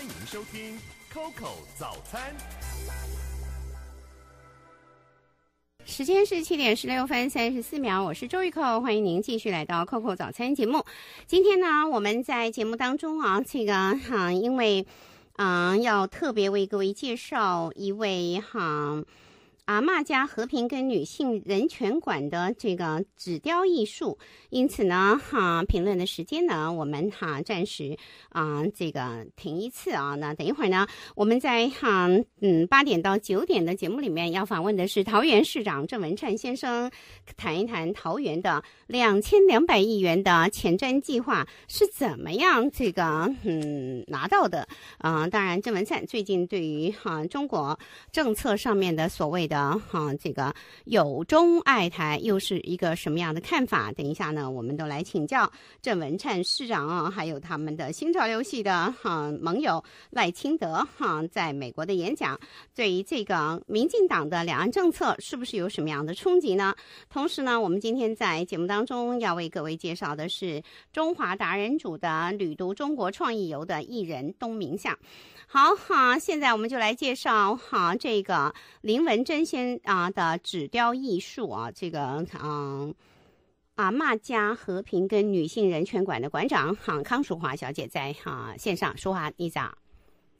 欢迎收听 Coco 早餐。时间是七点十六分三十四秒，我是周玉蔻，欢迎您继续来到 Coco 早餐节目。今天呢，我们在节目当中啊，这个哈、因为啊、要特别为各位介绍一位哈。阿嬷家和平跟女性人权馆的这个纸雕艺术，因此呢，哈、评论的时间呢，我们哈、暂时啊、这个停一次啊。那等一会儿呢，我们在哈、嗯八点到九点的节目里面要访问的是桃园市长郑文灿先生，谈一谈桃园的两千两百亿元的前瞻计划是怎么样这个嗯拿到的啊、当然，郑文灿最近对于哈、中国政策上面的所谓的啊哈、这个友中爱台又是一个什么样的看法？等一下呢，我们都来请教郑文灿市长啊，还有他们的新潮流系的哈、盟友赖清德哈、在美国的演讲，对于这个民进党的两岸政策是不是有什么样的冲击呢？同时呢，我们今天在节目当中要为各位介绍的是中华达人组的旅读中国创意游的艺人东明相。好哈，现在我们就来介绍哈这个林文珍先啊的纸雕艺术啊，这个嗯。啊，骂家和平跟女性人权馆的馆长哈康淑华小姐在哈线上，淑华你早。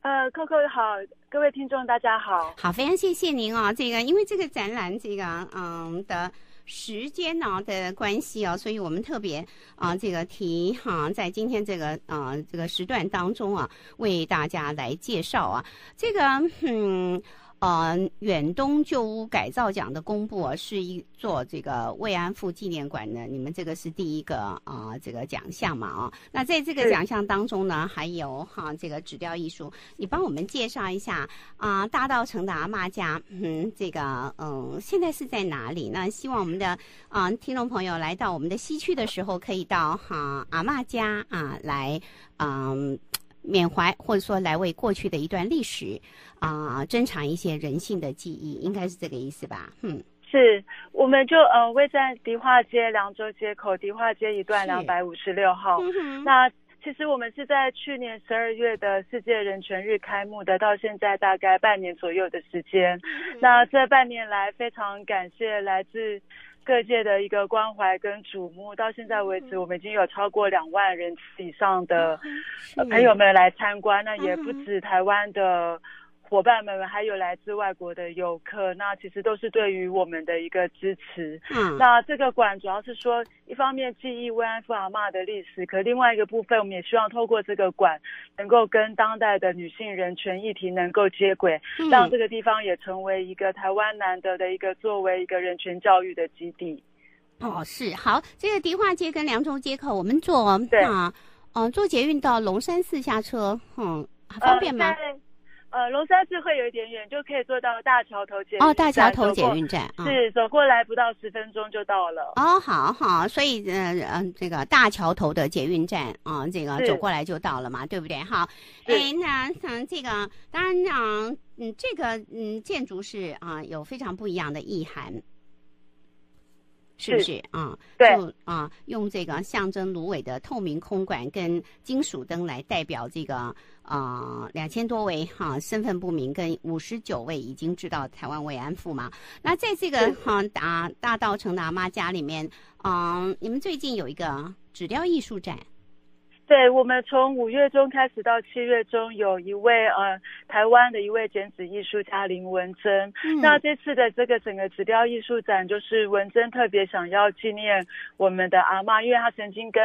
呃，Coco 好，各位听众大家好。好，非常谢谢您哦。这个因为这个展览这个嗯的时间呢的关系哦，所以我们特别啊、这个提哈、在今天这个啊、这个时段当中啊，为大家来介绍啊，这个嗯。呃，远东旧屋改造奖的公布啊，是一座这个慰安妇纪念馆呢。你们这个是第一个啊、这个奖项嘛啊、那在这个奖项当中呢，还有哈、这个纸雕艺术，你帮我们介绍一下啊、大道城的阿妈家，嗯，这个嗯，现在是在哪里？那希望我们的啊、听众朋友来到我们的西区的时候，可以到哈、阿妈家啊来嗯。缅怀或者说来为过去的一段历史啊、珍藏一些人性的记忆，应该是这个意思吧？嗯，是，我们就呃位在迪化街凉州街口迪化街一段两百五十六号。嗯那其实我们是在去年十二月的世界人权日开幕的，到现在大概半年左右的时间。那这半年来，非常感谢来自各界的一个关怀跟瞩目。到现在为止，我们已经有超过两万人次以上的呃朋友们来参观，那也不止台湾的。伙伴们还有来自外国的游客，那其实都是对于我们的一个支持。嗯，那这个馆主要是说，一方面记忆慰安妇阿嬷的历史，可另外一个部分，我们也希望透过这个馆，能够跟当代的女性人权议题能够接轨，嗯让这个地方也成为一个台湾难得的一个作为一个人权教育的基地。哦是好，这个迪化街跟凉州街口，我们坐对啊，嗯、坐捷运到龙山寺下车，嗯，方便吗？呃，龙山寺会有一点远，就可以坐到大桥头捷运哦，大桥头捷运站啊。是走过来不到十分钟就到了。哦，好好，所以呃嗯，这个大桥头的捷运站啊、这个走过来就到了嘛，对不对？好，是哎，那嗯，这个当然讲，嗯，这个嗯建筑是啊、有非常不一样的意涵，是不是是啊？对就啊，用这个象征芦苇的透明空管跟金属灯来代表这个啊两千多位哈、身份不明跟五十九位已经知道台湾慰安妇嘛。那在这个是哈、大大道城的阿妈家里面，嗯，你们最近有一个纸雕艺术展，对，我们从五月中开始到七月中，有一位呃台湾的一位剪纸艺术家林文珍。嗯那这次的这个整个纸雕艺术展，就是文珍特别想要纪念我们的阿嬷，因为她曾经跟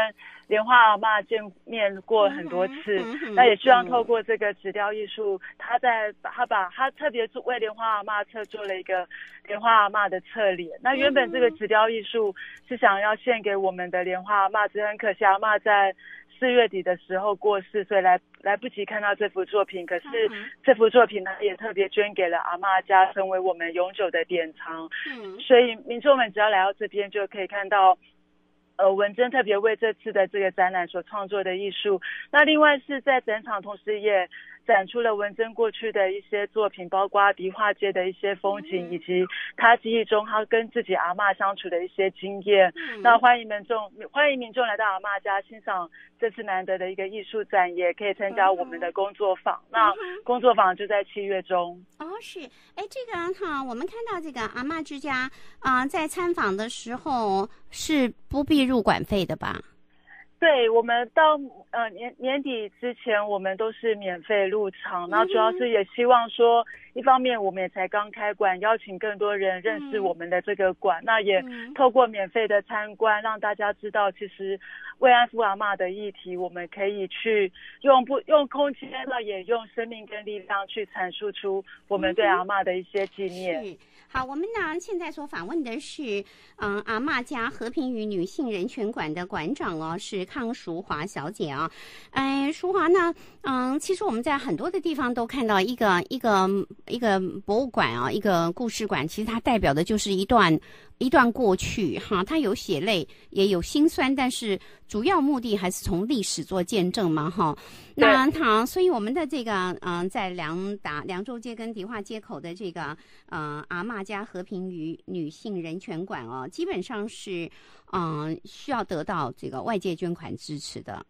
莲花阿嬷见面过很多次。那也希望嗯透过这个纸雕艺术，他在他把他特别做为莲花阿嬷侧做了一个莲花阿嬷的侧脸。那原本这个纸雕艺术是想要献给我们的莲花阿嬷，只是很可惜阿嬷在四月底的时候过世，所以来来不及看到这幅作品。可是嗯这幅作品呢，也特别捐给了阿妈家，成为我们永久的典藏。嗯所以民众们只要来到这边，就可以看到。呃，文珍特别为这次的这个展览所创作的艺术。那另外是在展场，同时也展出了文珍过去的一些作品，包括迪化街的一些风景，以及他记忆中他跟自己阿嬷相处的一些经验。那欢迎民众，欢迎民众来到阿嬷家欣赏这次难得的一个艺术展，也可以参加我们的工作坊。那工作坊就在七月中。哦，是，哎，这个哈，我们看到这个阿嬷之家啊，在参访的时候是不必入馆费的吧？对，我们到呃年年底之前，我们都是免费入场。然后主要是也希望说，一方面我们也才刚开馆，邀请更多人认识我们的这个馆。那也透过免费的参观，让大家知道，其实慰安妇阿妈的议题，我们可以去用不用空间，那也用生命跟力量去阐述出我们对阿妈的一些纪念。好，我们呢现在所访问的是，嗯，阿嬷家和平与女性人权馆的馆长哦，是康淑华小姐啊。哎，淑华呢，嗯，其实我们在很多的地方都看到一个一个一个博物馆啊，一个故事馆，其实它代表的就是一段。一段过去，哈，它有血泪，也有心酸，但是主要目的还是从历史做见证嘛，哈。那好，所以我们的这个，嗯，在梁达凉州街跟迪化街口的这个，呃，阿嬷家和平与女性人权馆哦，基本上是，嗯，需要得到这个外界捐款支持的。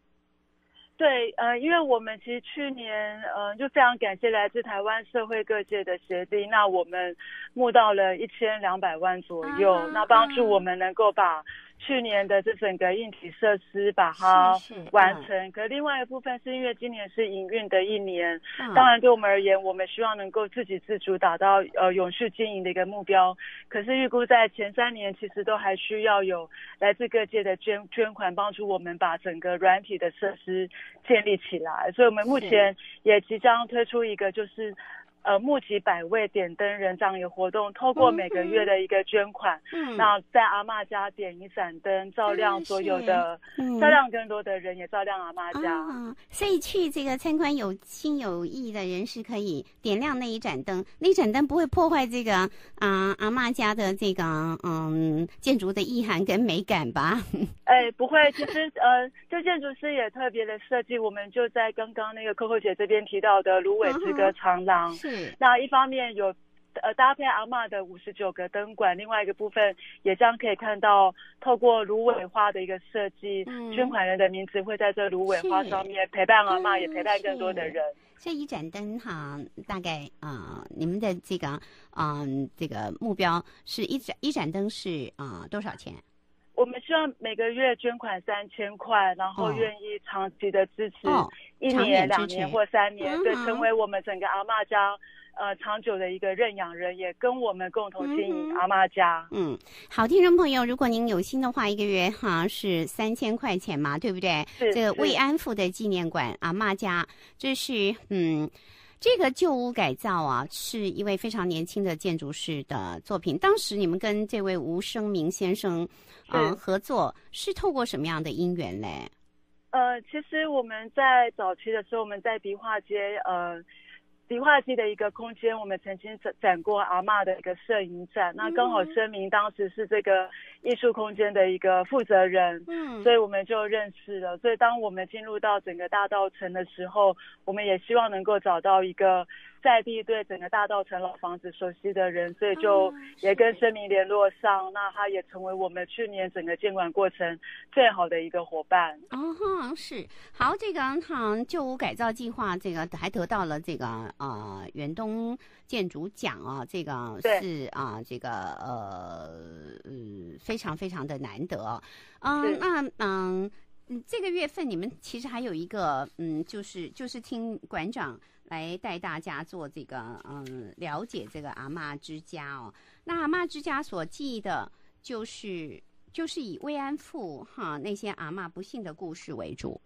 对，呃，因为我们其实去年，呃，就非常感谢来自台湾社会各界的协力，那我们募到了一千两百万左右，那帮助我们能够把。去年的这整个硬体设施把它完成，可另外一部分是因为今年是营运的一年，当然对我们而言，我们希望能够自给自足，达到呃永续经营的一个目标。可是预估在前三年，其实都还需要有来自各界的捐捐款，帮助我们把整个软体的设施建立起来。所以我们目前也即将推出一个就是。呃，募集百位点灯人这样一个活动，透过每个月的一个捐款，嗯，那在阿妈家点一盏灯，照亮所有的，照亮更多的人，也照亮阿妈家。所以去这个参观有心有意的人是可以点亮那一盏灯，那一盏灯不会破坏这个啊阿妈家的这个嗯建筑的意涵跟美感吧？哎，不会，其实呃，这建筑师也特别的设计，我们就在刚刚那个 Coco 姐这边提到的芦苇之歌长廊。那一方面有呃搭配阿嬷的五十九个灯管，另外一个部分也将可以看到透过芦苇花的一个设计，捐款人的名字会在这芦苇花上面陪伴阿嬷，也陪伴更多的人。这一盏灯哈，大概啊，你们的这个嗯这个目标是。一盏一盏灯是。啊多少钱？我们希望每个月捐款三千块，然后愿意长期的支持，一年、两年或三年，对，成为我们整个阿妈家呃长久的一个认养人，也跟我们共同经营阿妈家。嗯，好，听众朋友，如果您有心的话，一个月哈是三千块钱嘛，对不对？是这个慰安妇的纪念馆阿妈家，这是嗯。这个旧屋改造啊，是一位非常年轻的建筑师的作品。当时你们跟这位吴生明先生，嗯，合作是透过什么样的因缘嘞？呃，其实我们在早期的时候，我们在迪化街，呃。迪化街的一个空间，我们曾经展展过阿嬷的一个摄影展，那刚好声明当时是这个艺术空间的一个负责人，嗯，所以我们就认识了。所以当我们进入到整个大道城的时候，我们也希望能够找到一个。在地对整个大道城老房子熟悉的人，所以就也跟声明联络上，那他也成为我们去年整个监管过程最好的一个伙伴。哦哈，是好，这个哈旧屋改造计划，这个还得到了这个啊远东建筑奖啊，这个是啊这个呃嗯非常非常的难得。嗯，那嗯这个月份你们其实还有一个嗯，就是就是听馆长。来带大家做这个，嗯，了解这个阿妈之家哦。那阿妈之家所记的，就是就是以慰安妇哈那些阿妈不幸的故事为主。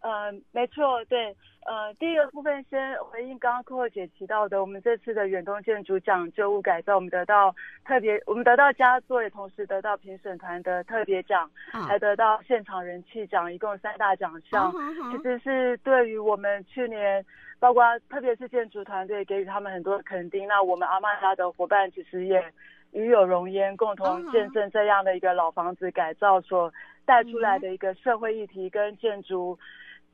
嗯，没错，对，呃，第一个部分先回应刚刚客户姐提到的，我们这次的远东建筑奖旧物改造，我们得到特别，我们得到佳作，也同时得到评审团的特别奖，还得到现场人气奖，一共三大奖项。其实是对于我们去年，包括特别是建筑团队给予他们很多肯定。那我们阿曼达的伙伴其实也与有荣焉，共同见证这样的一个老房子改造所带出来的一个社会议题跟建筑。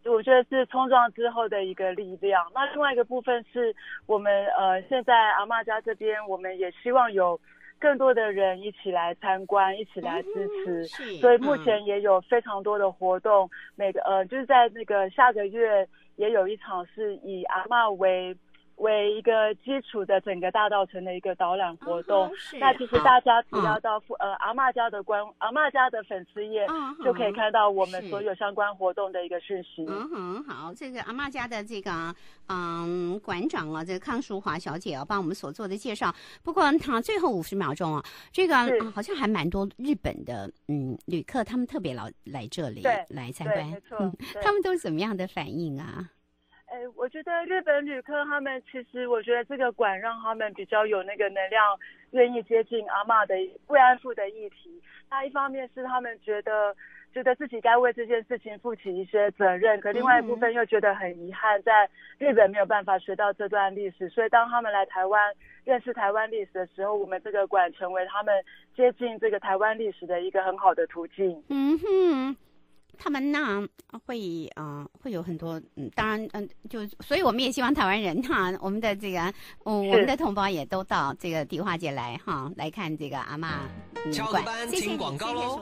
我觉得是冲撞之后的一个力量。那另外一个部分是我们呃现在阿妈家这边，我们也希望有更多的人一起来参观，一起来支持。所以目前也有非常多的活动，每个呃就是在那个下个月也有一场是以阿妈为为一个基础的整个大道城的一个导览活动。那其实大家只嗯要到附、呃阿嬷家的官阿嬷家的粉丝页，嗯就可以看到我们所有相关活动的一个讯息。嗯哼，好，这个阿嬷家的这个嗯馆长啊，这个康淑华小姐啊，帮我们所做的介绍。不过哈、最后五十秒钟啊，这个、好像还蛮多日本的嗯旅客，他们特别老来这里对来参，观 他们都是怎么样的反应啊？哎，我觉得日本旅客他们其实，我觉得这个馆让他们比较有那个能量，愿意接近阿嬷的慰安妇的议题。那一方面是他们觉得觉得自己该为这件事情负起一些责任，可另外一部分又觉得很遗憾，在日本没有办法学到这段历史，所以当他们来台湾认识台湾历史的时候，我们这个馆成为他们接近这个台湾历史的一个很好的途径。嗯哼。他们呢会呃会有很多嗯，当然嗯、就所以我们也希望台湾人哈，我们的这个嗯我们的同胞也都到这个迪化街来哈来看这个阿妈嗯馆敲个班谢谢你进广告喽